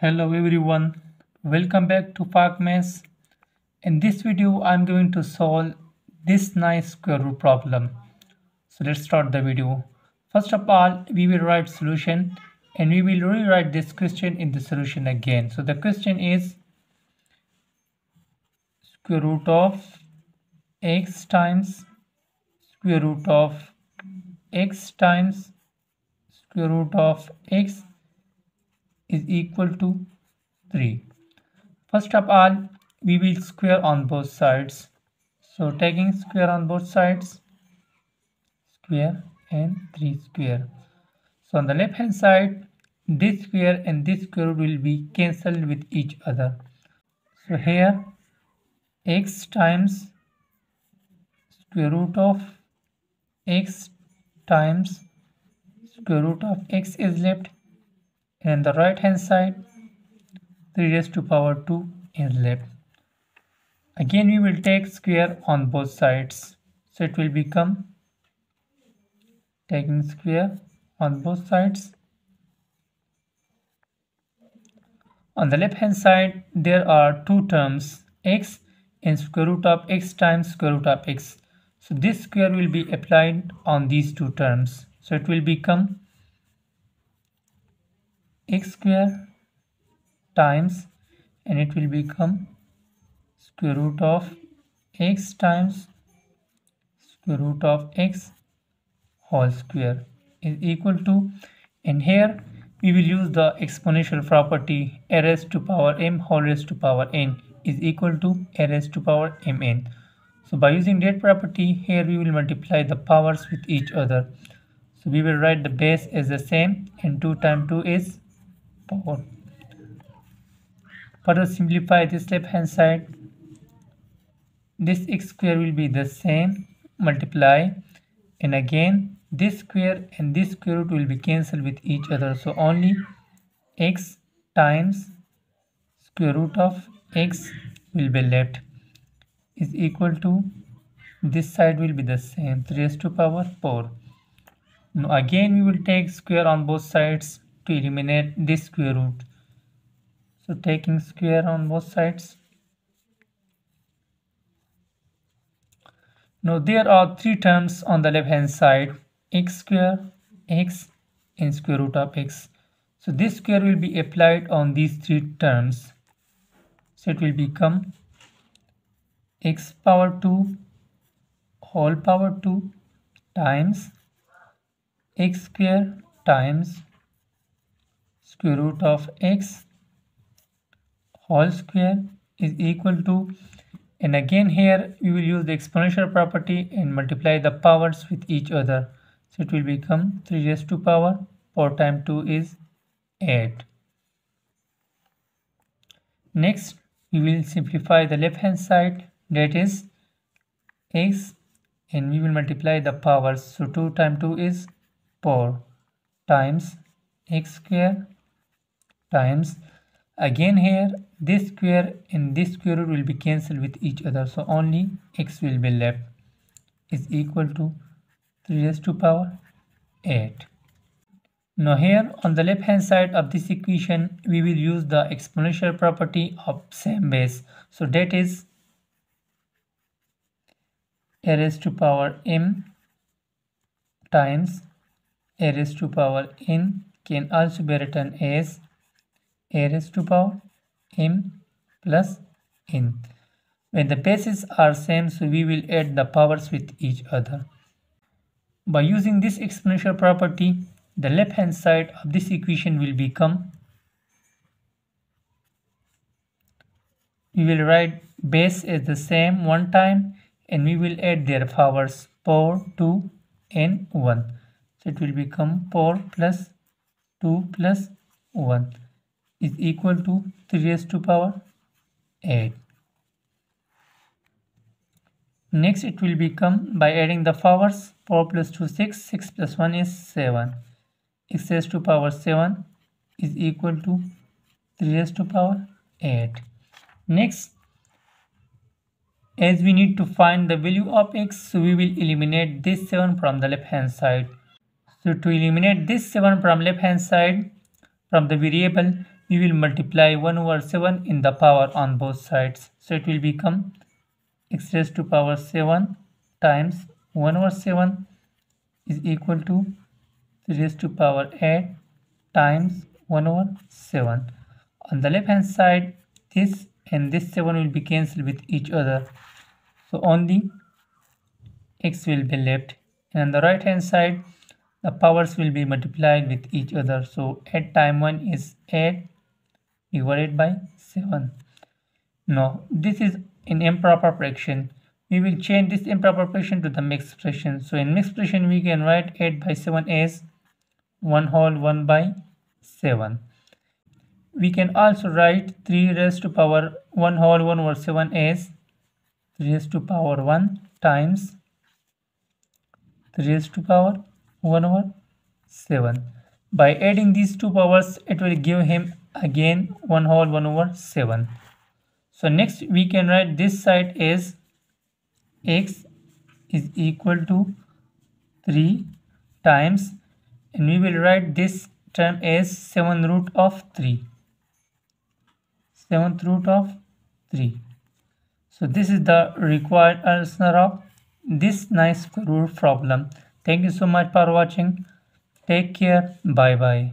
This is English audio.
Hello everyone, welcome back to PakMaths. In this video, I'm going to solve this nice square root problem. So let's start the video. First of all, we will write solution and we will rewrite this question in the solution again. So the question is square root of x times square root of x times square root of x is equal to 3. First of all, we will square on both sides. So taking square on both sides, square and 3 square. So on the left hand side, this square and this square will be cancelled with each other. So here x times square root of x times square root of x is left and the right hand side 3 raised to power 2 is left. Again we will take square on both sides. So it will become taking square on both sides. On the left hand side there are two terms x and square root of x times square root of x. So this square will be applied on these two terms. So it will become x square times and it will become square root of x times square root of x whole square is equal to and here we will use the exponential property a raised to power m whole raised to power n is equal to a raised to power mn. So by using that property here we will multiply the powers with each other. So we will write the base as the same and 2 times 2 is power further simplify this left hand side. This x square will be the same. Multiply. And again this square and this square root will be cancelled with each other. So only x times square root of x will be left is equal to this side will be the same. 3 raised to power 4 now again we will take square on both sides to eliminate this square root. So taking square on both sides. Now there are three terms on the left hand side x square x and square root of x. So this square will be applied on these three terms. So it will become x power 2 whole power 2 times x square times square root of x whole square is equal to and again here we will use the exponential property and multiply the powers with each other. So it will become 3 raised to power 4 times 2 is 8 next we will simplify the left hand side that is x and we will multiply the powers. So 2 times 2 is 4 times x square times. Again here this square and this square root will be cancelled with each other. So only x will be left is equal to 3 raised to power 8 now here on the left hand side of this equation we will use the exponential property of same base. So that is a raised to power m times a raised to power n can also be written as a raised to power m plus n. When the bases are same, so we will add the powers with each other. By using this exponential property, the left hand side of this equation will become we will write base as the same one time and we will add their powers 4 2 and 1 so it will become 4 plus 2 plus 1 is equal to 3 raised to power 8. Next it will become by adding the powers 4 plus 2 6, 6 plus 1 is 7. x raised to power 7 is equal to 3 raised to power 8. Next as we need to find the value of x so we will eliminate this 7 from the left hand side. So to eliminate this 7 from left hand side from the variable we will multiply 1 over 7 in the power on both sides. So it will become x raised to power 7 times 1 over 7 is equal to 3 raised to power 8 times 1 over 7. On the left hand side, this and this 7 will be cancelled with each other. So only x will be left. And on the right hand side, the powers will be multiplied with each other. So 8 times 1 is 8 divided by 7. Now, this is an improper fraction. We will change this improper fraction to the mixed fraction. So in mixed fraction, we can write 8 by 7 as 1 whole 1 by 7. We can also write 3 raised to power 1 whole 1 over 7 as 3 raised to power 1 times 3 raised to power 1 over 7. By adding these two powers, it will give him again 1 whole 1 over 7. So next we can write this side as x is equal to 3 times and we will write this term as 7 root of 3 7th root of 3 so this is the required answer of this nice root problem. Thank you so much for watching. Take care. Bye bye